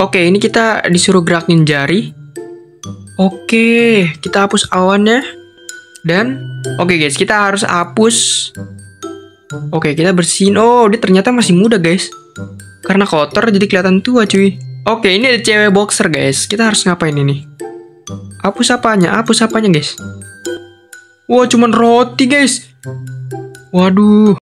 Oke, ini kita disuruh gerakin jari. Oke, kita hapus awannya. Dan, oke guys, kita harus hapus. Oke, kita bersihin. Oh, dia ternyata masih muda guys. Karena kotor jadi kelihatan tua cuy. Oke, ini ada cewek boxer guys. Kita harus ngapain ini? Hapus apanya? Hapus apanya guys? Wah, cuman roti guys. Waduh.